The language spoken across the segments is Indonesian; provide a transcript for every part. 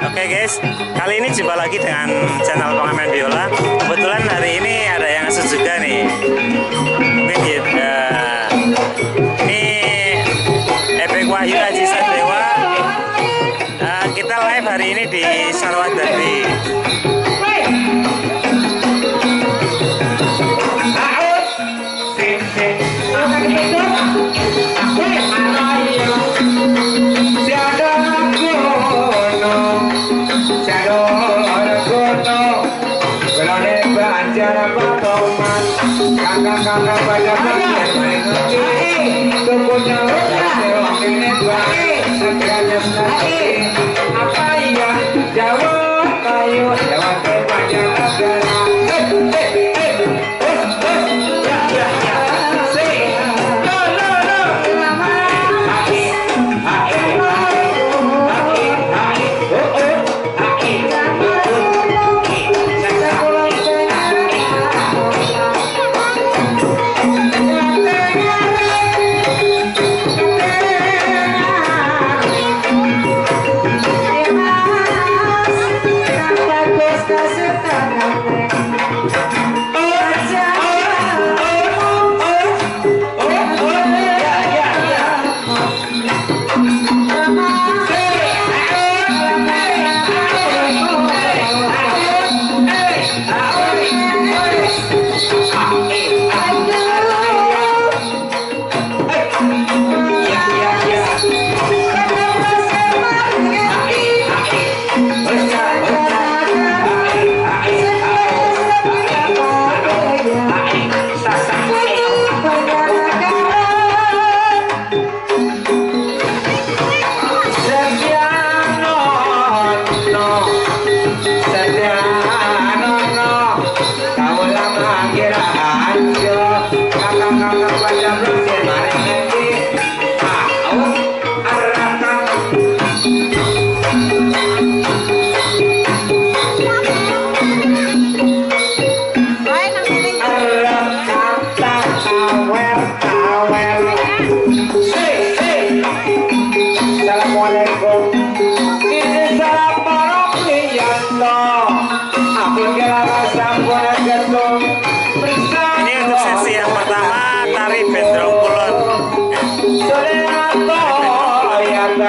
Oke guys, kali ini jumpa lagi dengan channel pengamen biola. Kebetulan hari ini ada yang ngasut juga nih. Mungkin eh, Ini Epic Wahyu Aji Sadewa. Eh, kita live hari ini di acara patoman kakak-kakak banyak banget tokonya lewat ini dua segalanya apa iya jawab ayo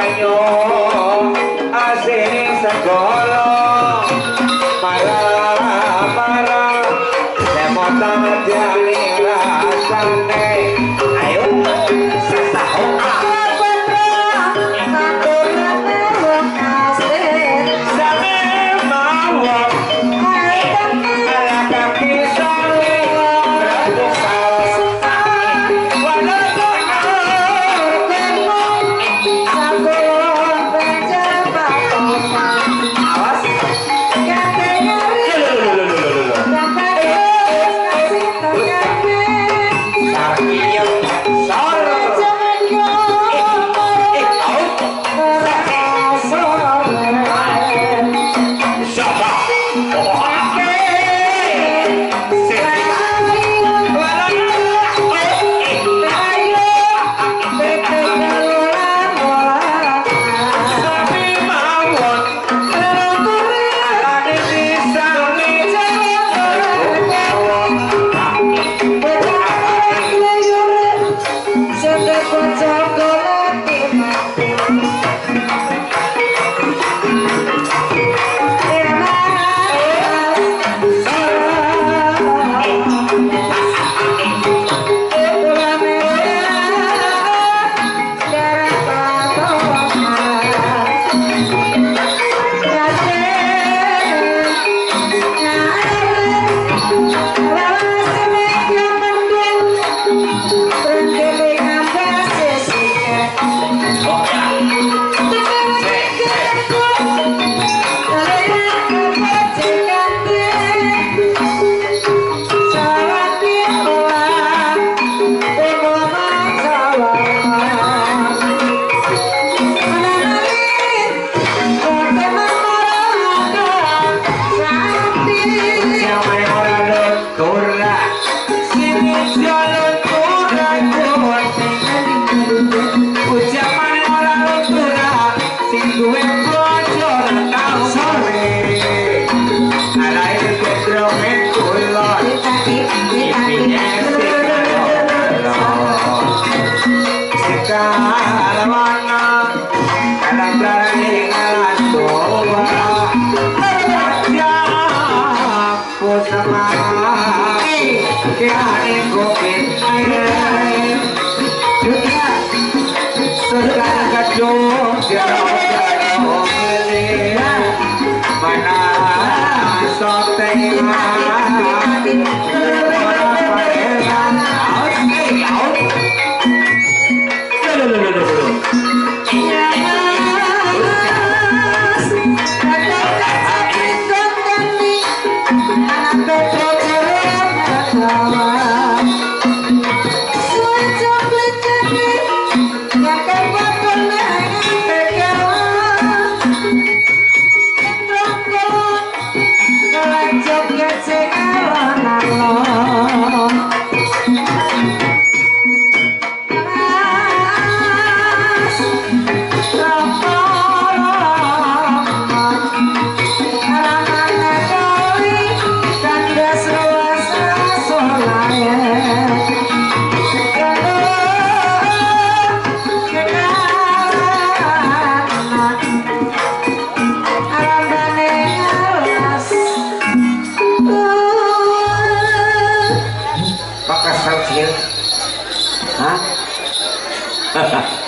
Ayo, asih sa Pero ha ha